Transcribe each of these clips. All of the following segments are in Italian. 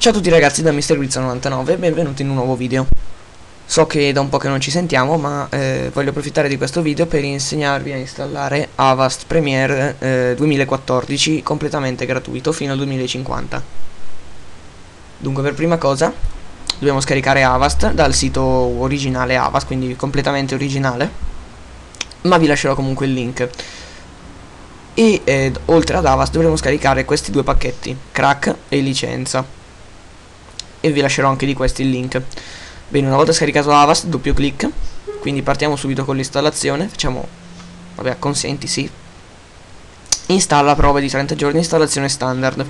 Ciao a tutti ragazzi da MrGrizzo99 e benvenuti in un nuovo video. So che da un po' che non ci sentiamo ma eh, voglio approfittare di questo video per insegnarvi a installare Avast Premiere eh, 2014 completamente gratuito fino al 2050 Dunque per prima cosa dobbiamo scaricare Avast dal sito originale Avast, quindi completamente originale Ma vi lascerò comunque il link. E eh, oltre ad Avast dovremo scaricare questi due pacchetti, crack e licenza e vi lascerò anche di questi il link. Bene una volta scaricato Avast doppio clic quindi partiamo subito con l'installazione facciamo vabbè consenti sì. Installa prova di 30 giorni installazione standard.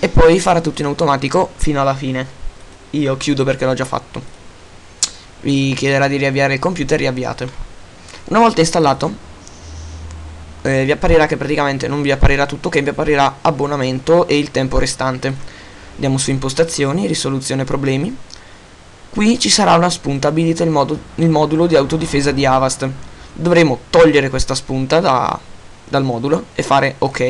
E poi farà tutto in automatico fino alla fine. Io chiudo perché l'ho già fatto. Vi chiederà di riavviare il computer riavviate. Una volta installato eh, vi apparirà che praticamente non vi apparirà tutto che vi apparirà abbonamento e il tempo restante andiamo su impostazioni, risoluzione problemi. Qui ci sarà una spunta abilita il, modu il modulo di autodifesa di Avast. Dovremo togliere questa spunta da, dal modulo e fare ok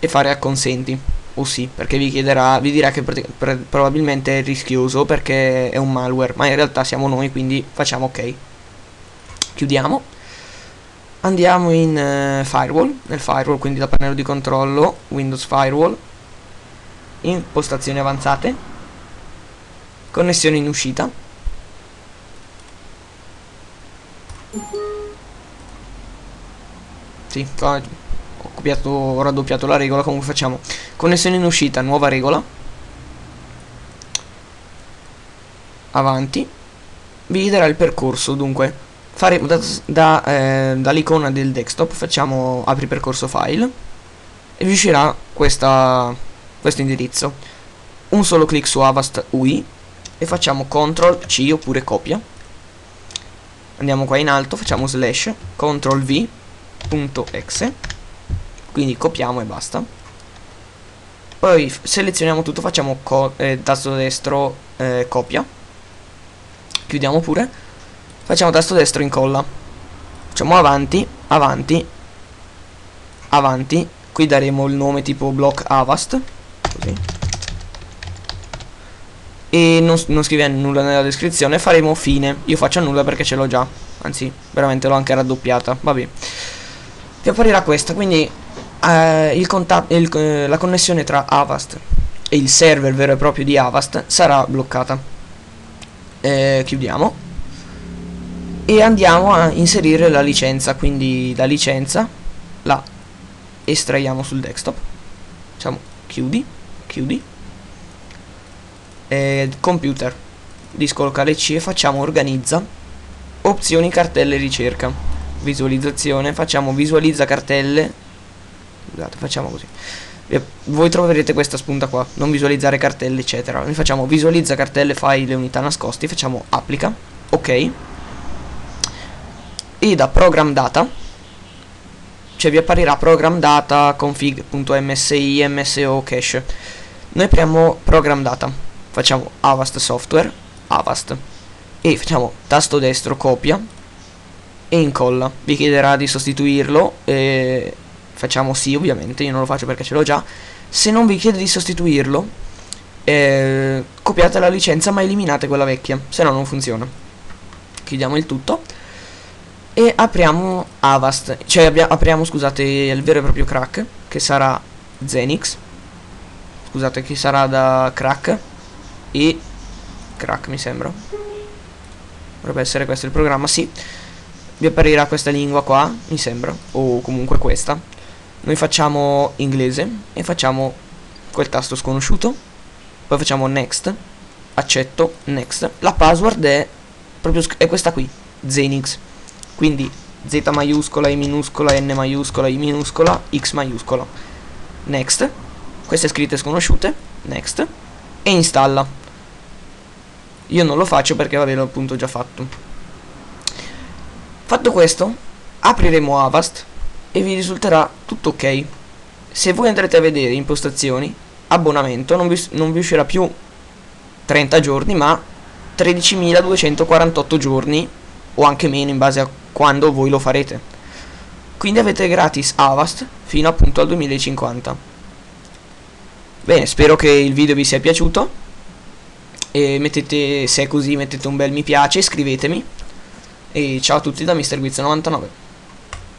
e fare acconsenti. O sì perché vi chiederà vi dirà che probabilmente è rischioso perché è un malware ma in realtà siamo noi quindi facciamo ok. Chiudiamo. Andiamo in uh, firewall nel firewall quindi da pannello di controllo windows firewall impostazioni avanzate connessione in uscita. Sì, ho copiato, ho raddoppiato la regola comunque facciamo connessione in uscita, nuova regola. Avanti. Vi darà il percorso dunque faremo da, da, eh, dall'icona del desktop facciamo apri percorso file e vi uscirà questa questo indirizzo. Un solo clic su Avast UI e facciamo CTRL C oppure copia. Andiamo qua in alto facciamo slash CTRL V punto exe quindi copiamo e basta. Poi selezioniamo tutto facciamo eh, tasto destro eh, copia. Chiudiamo pure. Facciamo tasto destro incolla facciamo avanti avanti avanti. Qui daremo il nome tipo block avast così e non, non scriviamo nulla nella descrizione faremo fine. Io faccio nulla perché ce l'ho già. Anzi veramente l'ho anche raddoppiata. Vabbè vi apparirà questa quindi eh, il il, eh, la connessione tra Avast e il server vero e proprio di Avast sarà bloccata. Eh, chiudiamo. E andiamo a inserire la licenza quindi la licenza la estraiamo sul desktop. Facciamo chiudi chiudi. E computer disco locale C e facciamo organizza. Opzioni cartelle ricerca. Visualizzazione facciamo visualizza cartelle. Scusate facciamo così. Voi troverete questa spunta qua non visualizzare cartelle eccetera. Noi facciamo visualizza cartelle file unità nascosti facciamo applica ok. E da program data. Cioè vi apparirà program data config.msi mso cache noi apriamo program data. Facciamo avast software avast. E facciamo tasto destro copia. E incolla. Vi chiederà di sostituirlo e facciamo sì ovviamente. Io non lo faccio perché ce l'ho già. Se non vi chiede di sostituirlo eh, copiate la licenza ma eliminate quella vecchia se no non funziona. Chiudiamo il tutto. E apriamo Avast, cioè apriamo scusate il vero e proprio crack che sarà Zenix scusate che sarà da crack e crack mi sembra. Dovrebbe essere questo il programma, sì. Vi apparirà questa lingua qua, mi sembra o comunque questa. Noi facciamo inglese e facciamo quel tasto sconosciuto. Poi facciamo next accetto next. La password è proprio è questa qui Zenix. Quindi Z maiuscola, I minuscola, N maiuscola, I minuscola, X maiuscola. Next queste scritte sconosciute next e installa io non lo faccio perché vabbè l'ho appunto già fatto fatto questo apriremo Avast e vi risulterà tutto ok se voi andrete a vedere impostazioni abbonamento non vi, non vi uscirà più 30 giorni ma 13.248 giorni o anche meno in base a quando voi lo farete. Quindi avete gratis Avast fino appunto al 2050. Bene, spero che il video vi sia piaciuto. E mettete, se è così, mettete un bel mi piace, iscrivetemi. E ciao a tutti da MrGuizzo99.